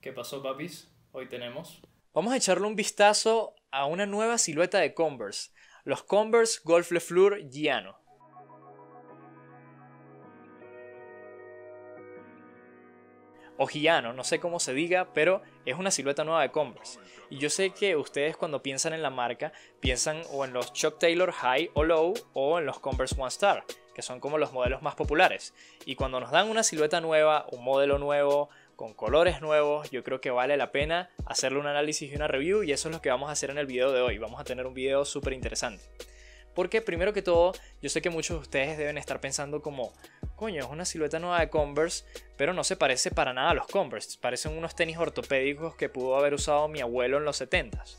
¿Qué pasó, papis? Hoy tenemos. Vamos a echarle un vistazo a una nueva silueta de Converse, los Converse Golf Le Fleur Giano. O Giano, no sé cómo se diga, pero es una silueta nueva de Converse. Y yo sé que ustedes cuando piensan en la marca, piensan o en los Chuck Taylor High o Low o en los Converse One Star, que son como los modelos más populares. Y cuando nos dan una silueta nueva, un modelo nuevo, con colores nuevos, yo creo que vale la pena hacerle un análisis y una review y eso es lo que vamos a hacer en el video de hoy. Vamos a tener un video súper interesante. Porque primero que todo, yo sé que muchos de ustedes deben estar pensando como, coño, es una silueta nueva de Converse, pero no se parece para nada a los Converse. Parecen unos tenis ortopédicos que pudo haber usado mi abuelo en los 70s.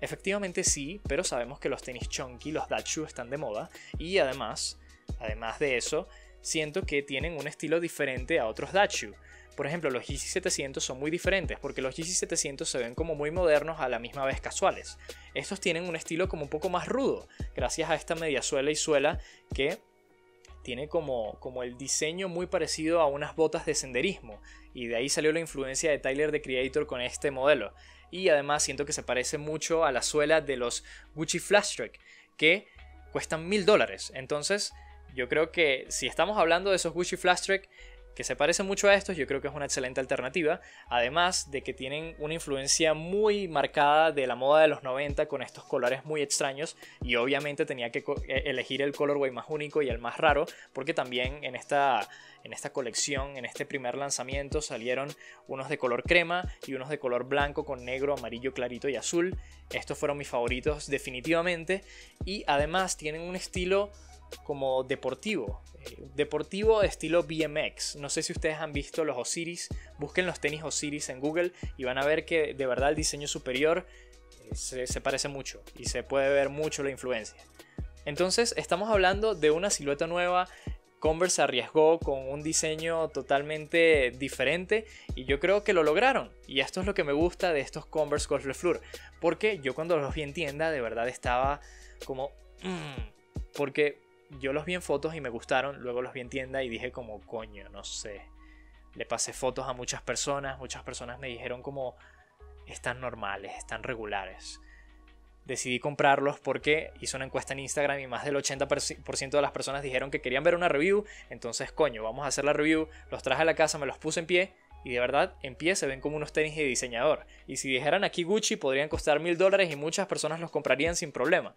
Efectivamente sí, pero sabemos que los tenis chunky, los Dachu están de moda y además, además de eso, siento que tienen un estilo diferente a otros Dachu. Por ejemplo, los GC 700 son muy diferentes porque los GC 700 se ven como muy modernos a la misma vez casuales. Estos tienen un estilo como un poco más rudo, gracias a esta media suela y suela que tiene como, como el diseño muy parecido a unas botas de senderismo y de ahí salió la influencia de Tyler the Creator con este modelo. Y además siento que se parece mucho a la suela de los Gucci Flash Track que cuestan mil dólares. Entonces yo creo que si estamos hablando de esos Gucci Flash Track que se parece mucho a estos, yo creo que es una excelente alternativa, además de que tienen una influencia muy marcada de la moda de los 90 con estos colores muy extraños y obviamente tenía que e, elegir el colorway más único y el más raro, porque también en esta, en esta colección, en este primer lanzamiento salieron unos de color crema y unos de color blanco con negro, amarillo clarito y azul. Estos fueron mis favoritos definitivamente y además tienen un estilo como deportivo. Eh, deportivo estilo BMX. No sé si ustedes han visto los Osiris. Busquen los tenis Osiris en Google y van a ver que de verdad el diseño superior eh, se, parece mucho y se puede ver mucho la influencia. Entonces estamos hablando de una silueta nueva. Converse arriesgó con un diseño totalmente diferente y yo creo que lo lograron. Y esto es lo que me gusta de estos Converse Golf Le. Porque yo cuando los vi en tienda de verdad estaba como... Mm", porque yo los vi en fotos y me gustaron, luego los vi en tienda y dije como, coño, no sé. Le pasé fotos a muchas personas, muchas personas me dijeron como, están normales, están regulares. Decidí comprarlos porque hice una encuesta en Instagram y más del 80% de las personas dijeron que querían ver una review. Entonces, coño, vamos a hacer la review. Los traje a la casa, me los puse en pie y de verdad en pie se ven como unos tenis de diseñador. Y si dijeran aquí Gucci podrían costar mil dólares y muchas personas los comprarían sin problema.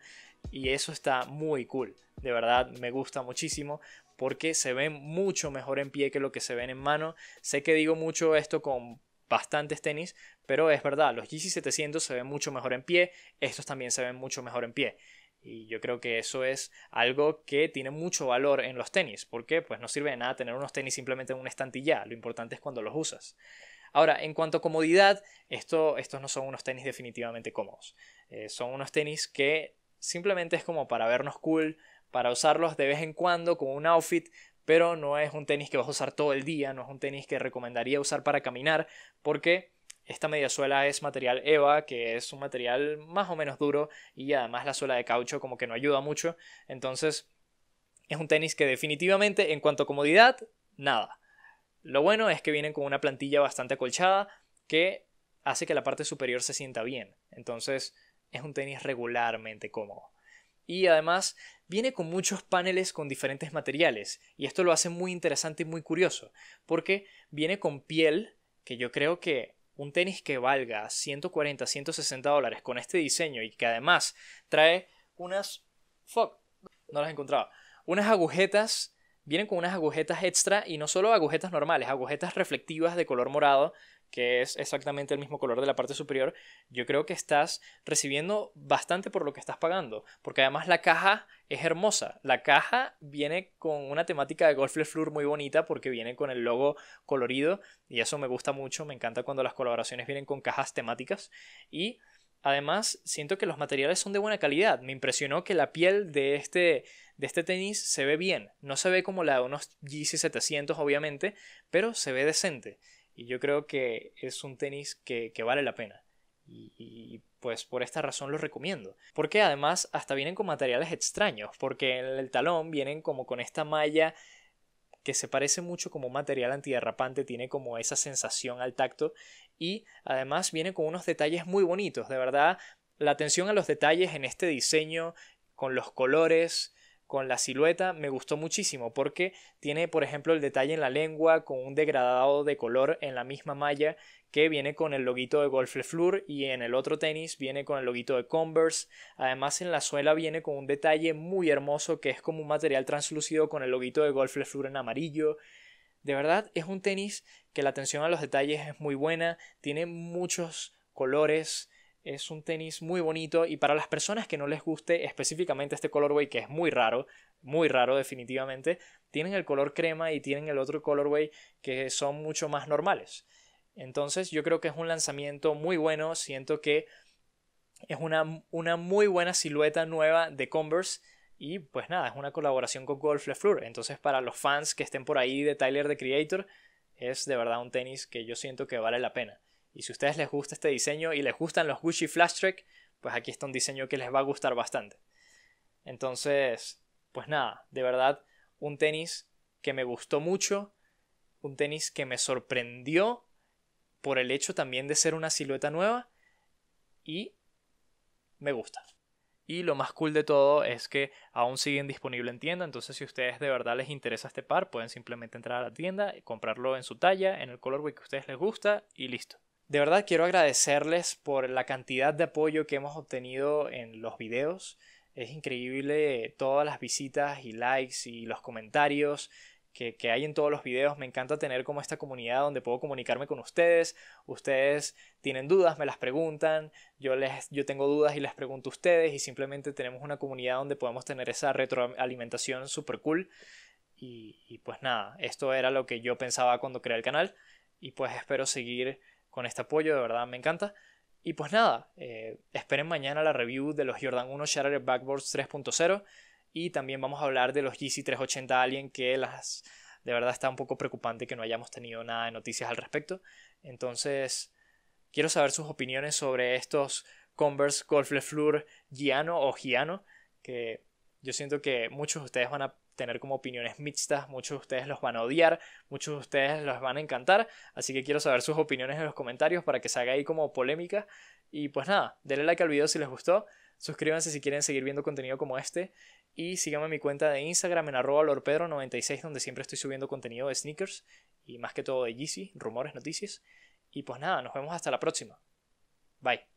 Y eso está muy cool. De verdad me gusta muchísimo porque se ven mucho mejor en pie que lo que se ven en mano. Sé que digo mucho esto con bastantes tenis, pero es verdad, los GC 700 se ven mucho mejor en pie, estos también se ven mucho mejor en pie. Y yo creo que eso es algo que tiene mucho valor en los tenis, porque pues no sirve de nada tener unos tenis simplemente en un estantilla, lo importante es cuando los usas. Ahora, en cuanto a comodidad, esto, estos no son unos tenis definitivamente cómodos. Eh, son unos tenis que simplemente es como para vernos cool, para usarlos de vez en cuando con un outfit, pero no es un tenis que vas a usar todo el día, no es un tenis que recomendaría usar para caminar, porque esta media suela es material EVA, que es un material más o menos duro y además la suela de caucho como que no ayuda mucho. Entonces es un tenis que definitivamente en cuanto a comodidad, nada. Lo bueno es que vienen con una plantilla bastante acolchada que hace que la parte superior se sienta bien. Entonces es un tenis regularmente cómodo. Y además viene con muchos paneles con diferentes materiales. Y esto lo hace muy interesante y muy curioso. Porque viene con piel, que yo creo que un tenis que valga 140, 160 dólares con este diseño y que además trae unas... Fuck, no las he encontrado. Unas agujetas, vienen con unas agujetas extra y no solo agujetas normales, agujetas reflectivas de color morado que es exactamente el mismo color de la parte superior, yo creo que estás recibiendo bastante por lo que estás pagando, porque además la caja es hermosa. La caja viene con una temática de Golf Fleur muy bonita porque viene con el logo colorido y eso me gusta mucho, me encanta cuando las colaboraciones vienen con cajas temáticas y además siento que los materiales son de buena calidad. Me impresionó que la piel de este de este tenis se ve bien, no se ve como la de unos GC 700 obviamente, pero se ve decente. Y yo creo que es un tenis que, vale la pena. Y, pues por esta razón lo recomiendo. Porque además hasta vienen con materiales extraños. Porque en el talón vienen como con esta malla que se parece mucho como material antiderrapante, tiene como esa sensación al tacto y además viene con unos detalles muy bonitos, de verdad, la atención a los detalles en este diseño, con los colores, con la silueta me gustó muchísimo porque tiene por ejemplo el detalle en la lengua con un degradado de color en la misma malla que viene con el loguito de Golf Le y en el otro tenis viene con el loguito de Converse. Además en la suela viene con un detalle muy hermoso que es como un material translúcido con el loguito de Golf Le en amarillo. De verdad es un tenis que la atención a los detalles es muy buena, tiene muchos colores, es un tenis muy bonito y para las personas que no les guste específicamente este colorway que es muy raro, muy raro definitivamente, tienen el color crema y tienen el otro colorway que son mucho más normales. Entonces yo creo que es un lanzamiento muy bueno, siento que es una, una muy buena silueta nueva de Converse y pues nada, es una colaboración con Golf Le. Entonces para los fans que estén por ahí de Tyler the Creator, es de verdad un tenis que yo siento que vale la pena. Y si a ustedes les gusta este diseño y les gustan los Gucci Flash Track, pues aquí está un diseño que les va a gustar bastante. Entonces, pues nada, de verdad, un tenis que me gustó mucho, un tenis que me sorprendió por el hecho también de ser una silueta nueva y me gusta. Y lo más cool de todo es que aún siguen disponibles en tienda, entonces si a ustedes de verdad les interesa este par, pueden simplemente entrar a la tienda, comprarlo en su talla, en el color que a ustedes les gusta y listo. De verdad quiero agradecerles por la cantidad de apoyo que hemos obtenido en los videos. Es increíble todas las visitas y likes y los comentarios que, hay en todos los videos. Me encanta tener como esta comunidad donde puedo comunicarme con ustedes. Ustedes tienen dudas, me las preguntan. Yo, les, yo tengo dudas y les pregunto a ustedes. Y simplemente tenemos una comunidad donde podemos tener esa retroalimentación super cool. Y, y pues nada, esto era lo que yo pensaba cuando creé el canal. Y pues espero seguir con este apoyo, de verdad me encanta. Y pues nada, eh, esperen mañana la review de los Jordan 1 Shattered Backboards 3.0 y también vamos a hablar de los GC 380 Alien que las de verdad está un poco preocupante que no hayamos tenido nada de noticias al respecto. Entonces, quiero saber sus opiniones sobre estos Converse Golf Le Giano o Giano que yo siento que muchos de ustedes van a tener como opiniones mixtas, muchos de ustedes los van a odiar, muchos de ustedes los van a encantar, así que quiero saber sus opiniones en los comentarios para que se haga ahí como polémica. Y pues nada, denle like al video si les gustó, suscríbanse si quieren seguir viendo contenido como este y síganme en mi cuenta de Instagram en arroba lorpedro96 donde siempre estoy subiendo contenido de sneakers y más que todo de Yeezy, rumores, noticias. Y pues nada, nos vemos hasta la próxima. Bye.